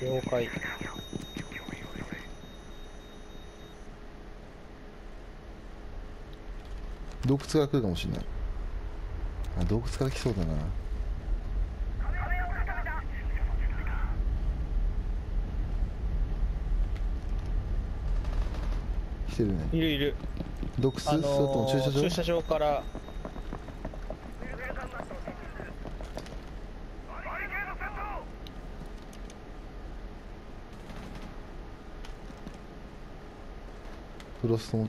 了解。洞窟から来るかもしれない。あ洞窟から来そうだな。来てるね。いるいる。洞窟、あのそれとも駐車場？駐車場からフロストも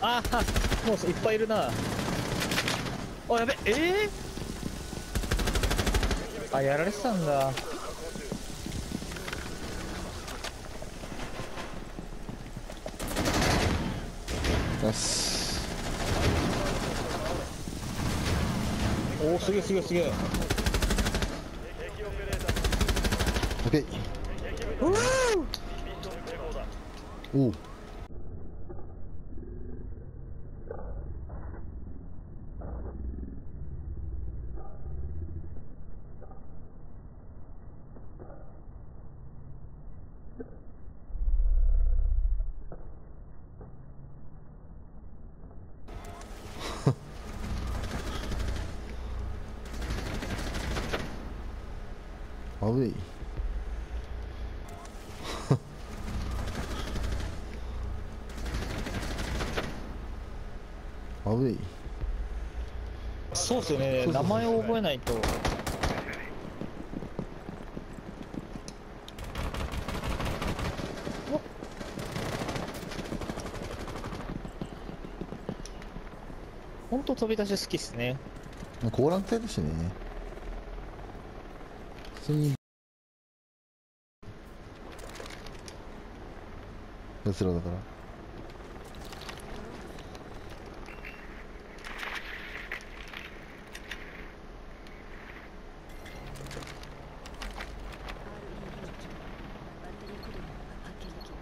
ああもういっぱいいるな。あやべえー、あやられてたんだよしおおすげえすげえすげえ。OK おお危い。危い。そうっすよね。名前を覚えないと。ほんと飛び出し好きっすね。高覧隊だしねに。奴らだからバッテリーコデナが発見できる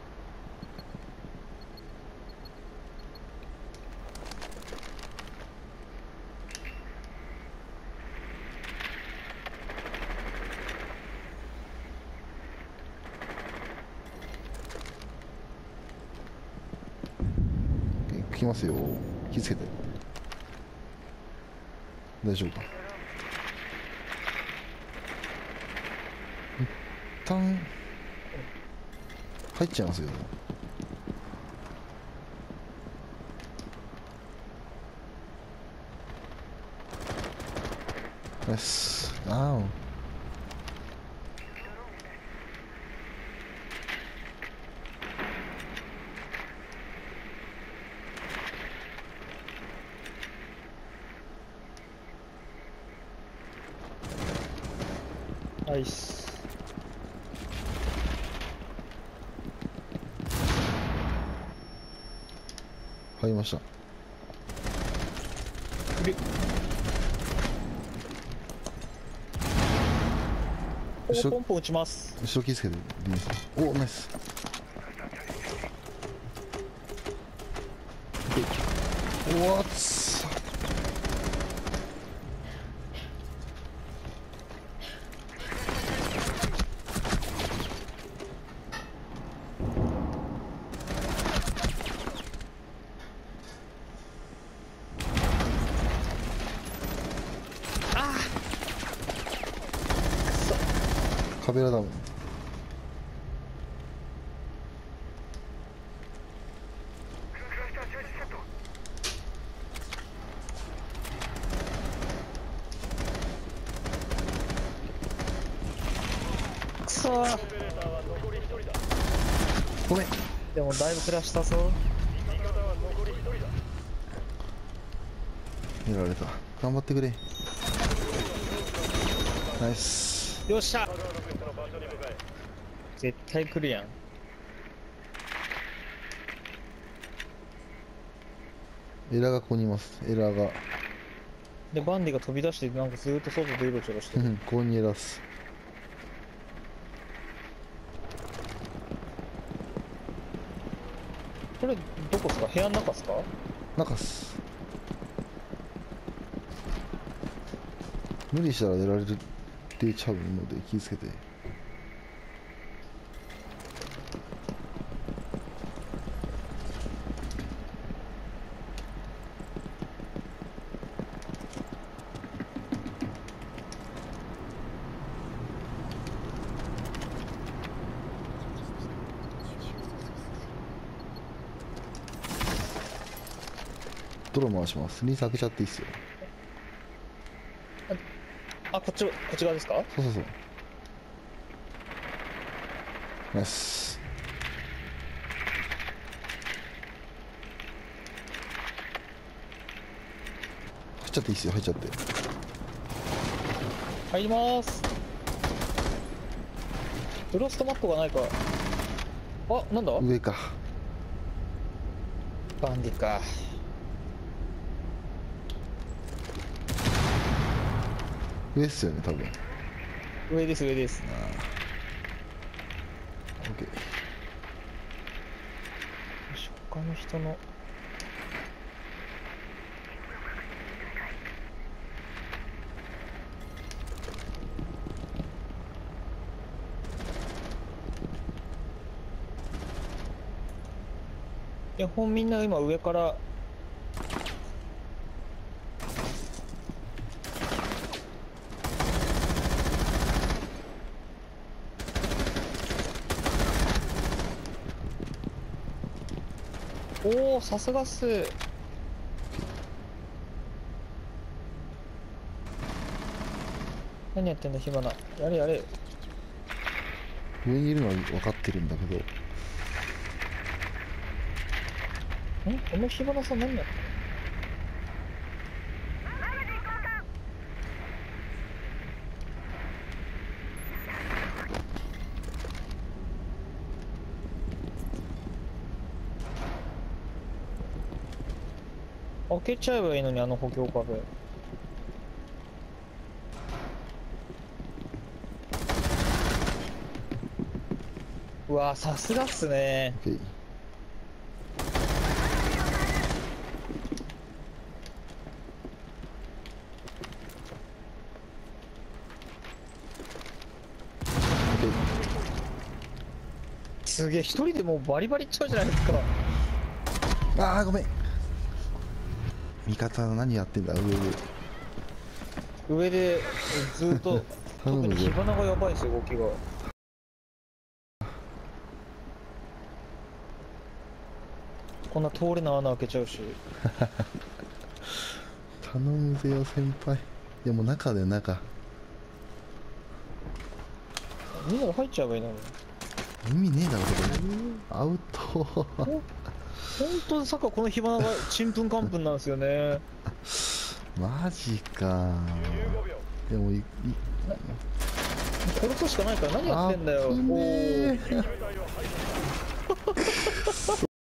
来ますよ。気をつけて。大丈夫か。一旦入っちゃいますよ。よしああナイス入りました。後ろポンポン撃ちます。後ろ気をつけておナイス。おっつカベラダウンくそーごめん。でもだいぶ暮らしたぞ。やられた。頑張ってくれ。ナイス。よっしゃ。絶対来るやん。エラーがここにいます。エラーが。でバンディが飛び出してなんかずーっと外でうろちょろしてる。うんここにエラーっすこれどこっすか？部屋の中っすか？中っす。無理したら出られる出ちゃうので気をつけて。ドロー回します。リース開けちゃっていいっすよ。あこっちこっち側ですか？そうそうそう。ナイス。入っちゃっていいっすよ。入っちゃって。入ります。フロストマットがないか。あなんだ？上か。バンディか上っすよね多分。上です上です。オッケー。よし他の人の。いやほんみんな今上からおおさすがっす。何やってんだ火花。やれやれ。上にいるのは分かってるんだけど。ん？この火花さん何やってんの？開けちゃえばいいのにあの補強壁。うわさすがっすね。すげえ一人でもうバリバリいっちゃうじゃないですか。ああごめん味方何やってんだ上で。上でずっと 特に火花がやばいですよ動きが。こんな通れな穴開けちゃうし。頼むぜよ先輩。いやもう中だよ中。みんなが入っちゃえばいいのに。意味ねえだろこれアウト本当にさっきはこの火花がちんぷんかんぷんなんですよね。マジか。でもいい殺すしかないから何やってんだよ